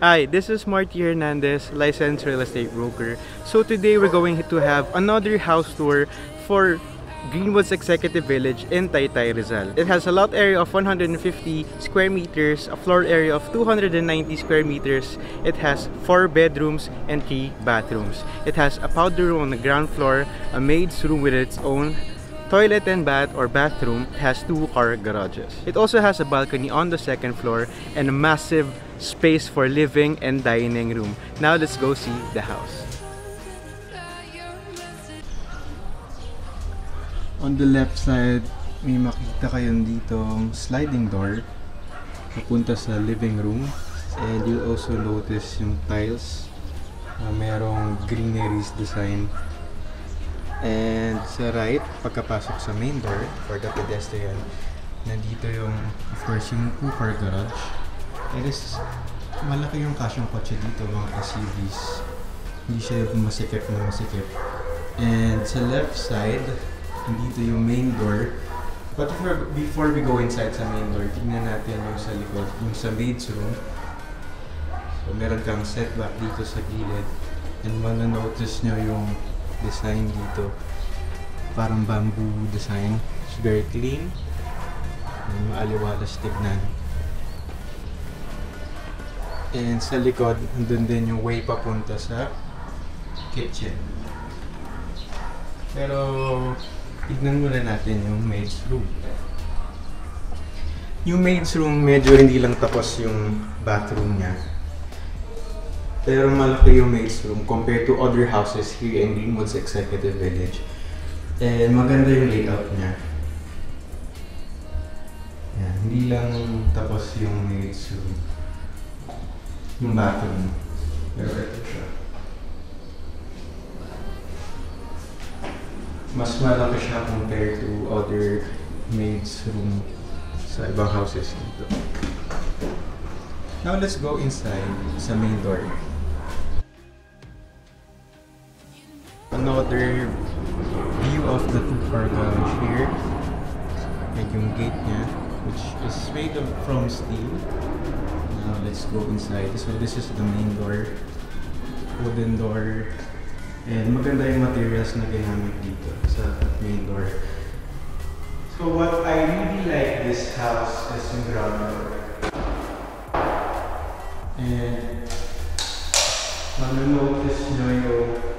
Hi, this is Marty Hernandez, licensed real estate broker. So today we're going to have another house tour for Greenwoods Executive Village in Taytay Rizal. It has a lot area of 150 square meters, a floor area of 290 square meters. It has 4 bedrooms and 3 bathrooms. It has a powder room on the ground floor, a maid's room with its own toilet and bath or bathroom has two car garages. It also has a balcony on the second floor and a massive space for living and dining room. Now let's go see the house. On the left side, may makita kayo dito sliding door papunta sa living room. And you'll also notice yung tiles na merong greeneries design And sa right, pagkapasok sa main door for the pedestrian, nandito yung, of course, yung two-car garage. It is, malaki yung kasyong kotse dito, mga SUVs. Hindi siya masikip na masikip. And sa left side, nandito yung main door. But before, before we go inside sa main door, tingnan natin yung sa likod, yung sa maid's room. So, meron kang setback dito sa gilid. And mananotice nyo yung design dito. Parang bamboo design. It's very clean. Maaliwalas tignan. And sa likod, andun din yung way papunta sa kitchen. Pero, tignan muna natin yung maid's room. Yung maid's room, medyo hindi lang tapos yung bathroom niya. Pero malaki yung maid's room compared to other houses here in Greenwoods Executive Village. And maganda yung layout niya. Yan, hindi lang tapos yung maid's room. Yung bathroom. Pero ito siya. Mas malaki siya compared to other maid's room sa ibang houses dito. Now let's go inside sa main door. Another view of the two-car garage here. And yung gate niya, which is made of from steel. Now let's go inside. So this is the main door. Wooden door. And maganda yung materials na ginamit dito sa main door. So what I really like this house is yung ground floor. And manonotice nyo yung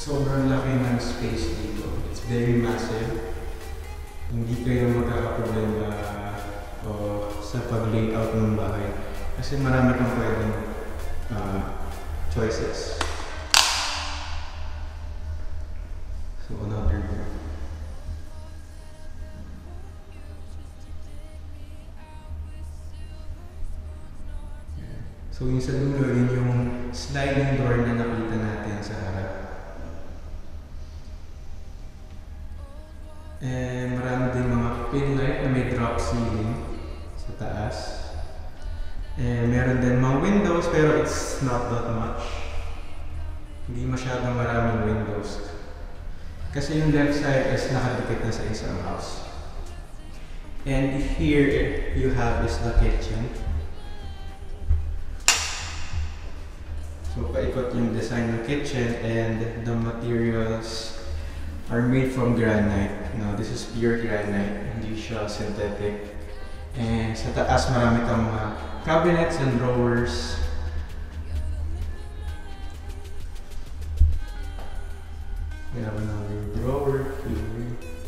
sobrang laki ng space dito. It's very massive. Hindi kayo magkakaproblema o sa pag-layout ng bahay. Kasi marami kang pwedeng uh, choices. So another room. So yung sa dulo, yun yung sliding door na nakita natin sa harap. May ceiling sa taas. And meron din mga windows pero it's not that much. Hindi masyadong maraming windows. Kasi yung left side is nakadikit na sa isang house. And here you have is the kitchen. So paikot yung design ng kitchen and the materials are made from granite. You this is pure granite, hindi siya synthetic. And sa taas marami kang mga cabinets and drawers. We have another drawer here.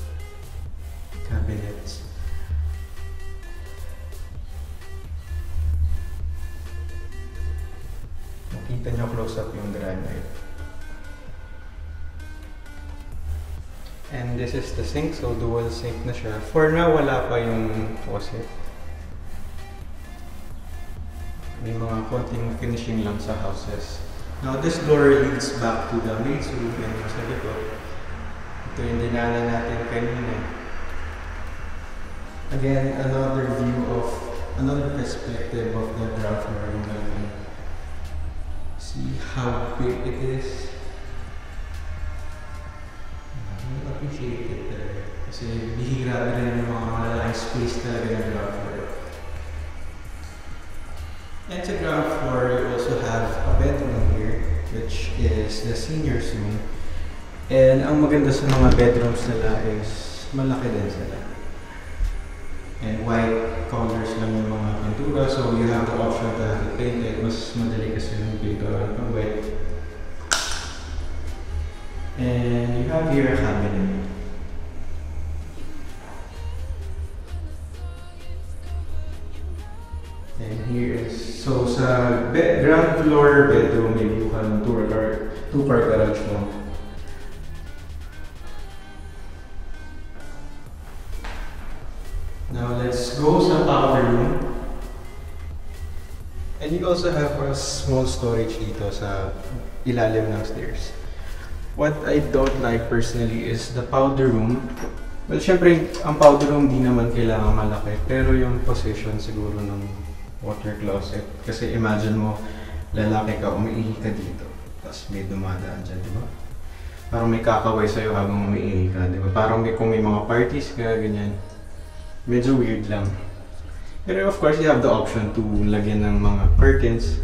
This is the sink, so dual sink na siya. For now, wala pa yung faucet. May mga konting finishing lang sa houses. Now, this door leads back to the room and sa likod. Ito yung dinaanan natin kanina. Again, another view of, another perspective of the ground floor. See how big it is. I appreciate it talaga. Kasi bihira rin yung mga malalaking space talaga ng ground floor. You also have a bedroom here, which is the senior's room. And ang maganda sa mga bedrooms nila is malaki din sila. And white colors lang yung mga pintura. So you have the option to have it painted. Mas madali kasi yung pintura pag white. And you have here a. And here is, so sa bed, ground floor bedroom, may ng two car, two car garage mo. Now let's go sa powder room. And you also have a small storage dito sa ilalim ng stairs. What I don't like personally is the powder room. Well, syempre, ang powder room di naman kailangan malaki. Pero yung position siguro ng water closet. Kasi imagine mo, lalaki ka, umiihi ka dito. Tapos may dumadaan dyan, di ba? Parang may kakaway sa'yo habang umiihi ka, di ba? Parang may, kung may mga parties ka, ganyan. Medyo weird lang. Pero of course, you have the option to lagyan ng mga curtains.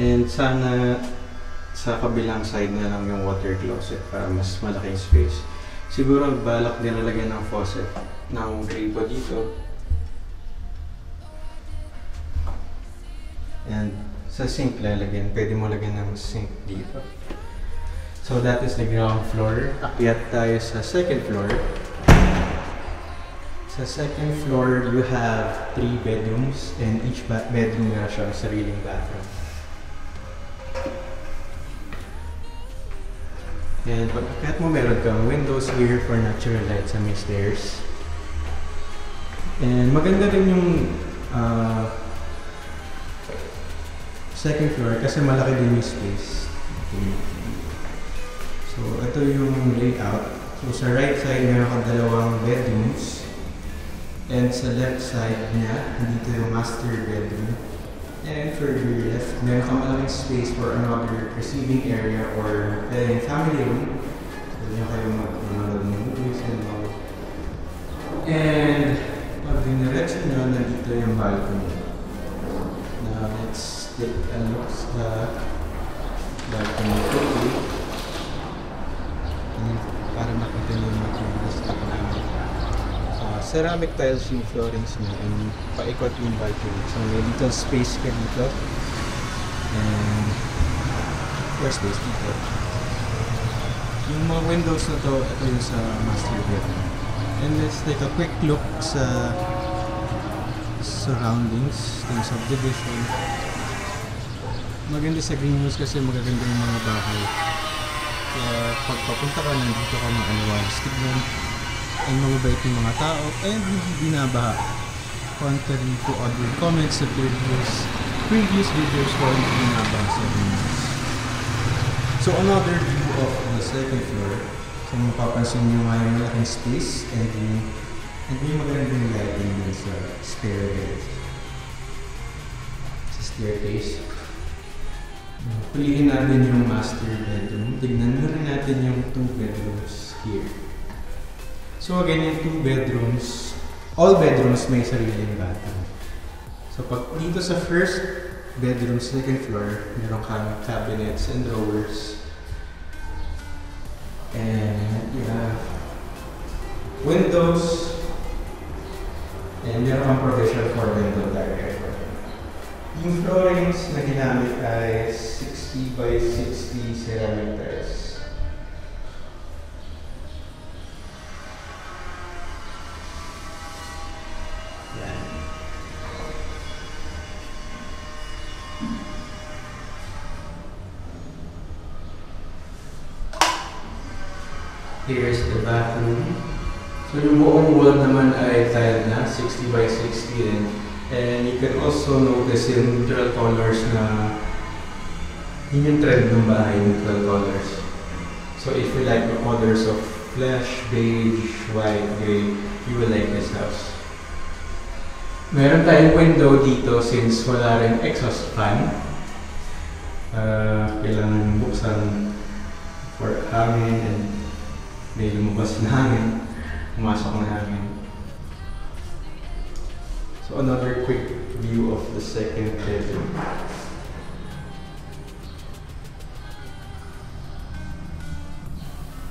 And sana sa kabilang side na lang yung water closet para mas malaking space. Siguro balak din nalagyan ng faucet ng gripo dito. And sa sink lalagyan, pwede mo lagyan ng sink dito. So that is the ground floor. Akyat tayo sa second floor. Sa second floor, you have three bedrooms and each bedroom na siya sariling bathroom. And pag akyat mo, meron kang windows here for natural light sa may stairs. And maganda rin yung ah, second floor kasi malaki din yung space. So, ito yung layout. So, sa right side, meron kang dalawang bedrooms. And sa left side niya, dito yung master bedroom. And further left, meron kang malaking space for another receiving area or eh, family room. So, diyan kayo mag-manood ng movies and all. And, pag diniretso nyo, nandito yung balcony. Now, let's take a look sa balcony quickly. Ceramic tiles yung floorings niya and paikot yung balcony. So may little space ka dito. And more space dito. Yung mga windows na to, ito yung sa master bedroom. And let's take a quick look sa surroundings ng subdivision. Maganda sa greenhouse kasi magaganda yung mga bahay. Kaya pag papunta ka, nandito ka ng alawalis tignan. Ang mababait yung mga tao and hindi binabaha. Contrary to other comments sa previous, previous videos ko, hindi binabaha sa windows. So another view of the second floor. So mapapansin nyo nga yung malaking space and yung and may magandang lighting din sa staircase. Sa staircase. Pulihin natin yung master bedroom. Tignan muna natin yung two bedrooms here. So again, yung two bedrooms, all bedrooms may sariling bathroom. So pag dito sa first bedroom, second floor, meron kang cabinets and drawers. And you have windows. And meron kang provision for window direct. Yung floorings na ginamit ay 60 by 60 ceramic tiles. Here's the bathroom. So yung buong wall naman ay tile na, 60 by 60 din. And you can also notice yung neutral colors na yun yung trend ng bahay, neutral colors. So if you like the colors of flesh, beige, white, gray, you will like this house. Meron tayong window dito since wala rin exhaust fan. Uh, kailangan buksan for hangin and may lumabas na hangin, pumasok na hangin. So another quick view of the second bedroom.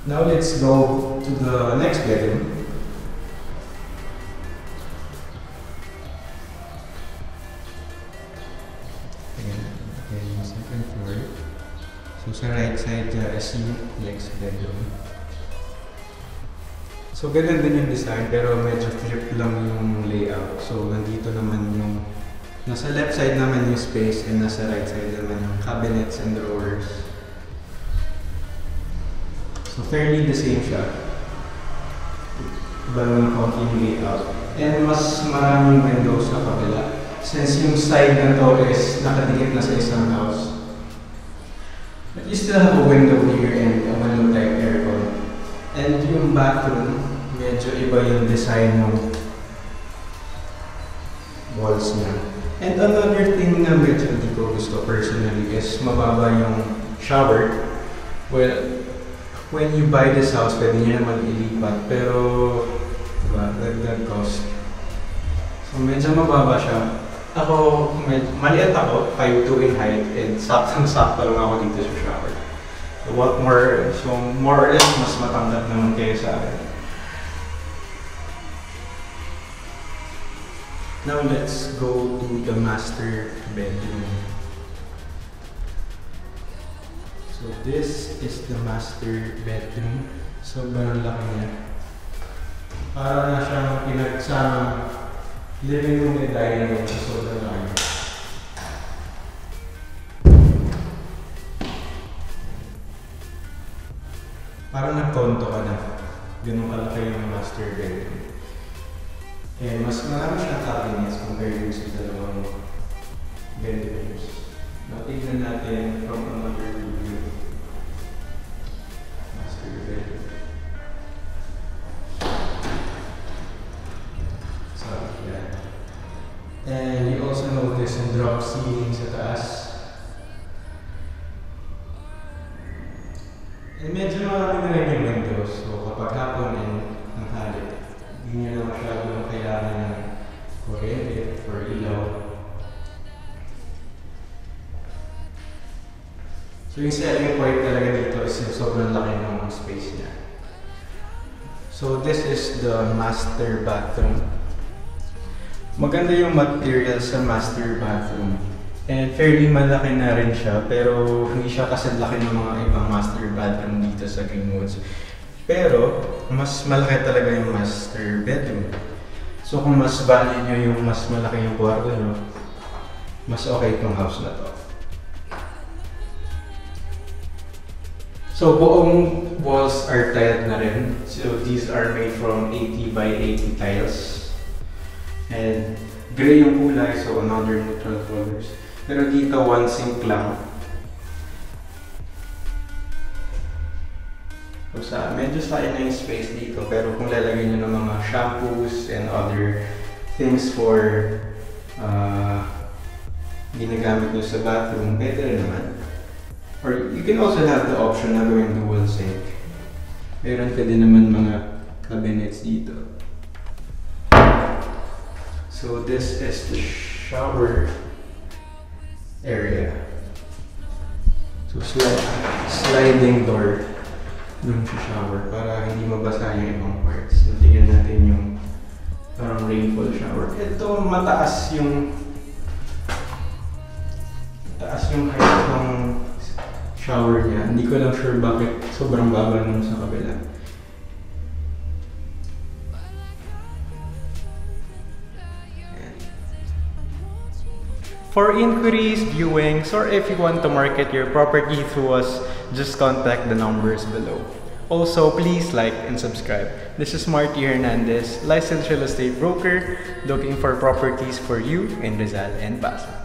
Now let's go to the next bedroom. Yung second floor. So sa right side dyan is yung next bedroom. So ganun din yung design pero medyo flip lang yung layout. So nandito naman yung nasa left side naman yung space and nasa right side naman yung cabinets and drawers. So fairly the same siya. Iba lang konti yung layout. And mas maraming windows sa kabila. Since yung side na to is nakadikit na sa isang house. But you still have a window here and a window type aircon. And yung bathroom, medyo iba yung design ng walls niya. And another thing na medyo hindi ko gusto personally is mababa yung shower. Well, when you buy this house, pwede niya naman ilipat. Pero, diba, dagdag cost. So, medyo mababa siya. Ako, med- maliit ako, 5'2 in height, and saktang-sakto lang ako dito sa shower. So, what more, so more or less, mas matanggap naman kayo sa akin. Now, let's go to the master bedroom. So, this is the master bedroom. Sobrang laki niya. Para na siyang pinagsama living room and dining room sobrang laki. Parang nagkonto ka na. Ganun kalaki yung master bedroom. And mas marami siyang cabinets compared dun sa dalawang bedrooms. Now, tignan natin from another view. Master bedroom. So, yan. And you also notice yung drop ceiling sa taas. And So yung selling point talaga dito is yung sobrang laki ng space niya. So this is the master bathroom. Maganda yung material sa master bathroom. And fairly malaki na rin siya, pero hindi siya kasad laki ng mga ibang master bathroom dito sa Greenwoods. Pero, mas malaki talaga yung master bedroom. So kung mas value nyo yung mas malaki yung kwarto nyo, mas okay itong house na to. So buong walls are tiled na rin. So these are made from 80 by 80 tiles. And gray yung kulay, so another neutral colors. Pero dito, one sink lang. So sa, medyo sayang na yung space dito, pero kung lalagay nyo ng mga shampoos and other things for uh, ginagamit nyo sa bathroom, pwede rin naman. Or you can also have the option na gawing dual sink. Meron ka din naman mga cabinets dito. So this is the shower area. So sli- sliding door sa shower para hindi mabasa yung ibang parts. So tingnan natin yung parang rainfall shower. Ito mataas yung taas yung height ng shower niya. Hindi ko lang sure bakit sobrang baba nung sa kabila. For inquiries, viewings, or if you want to market your property through us, just contact the numbers below. Also, please like and subscribe. This is Marty Hernandez, licensed real estate broker, looking for properties for you in Rizal and Pasig.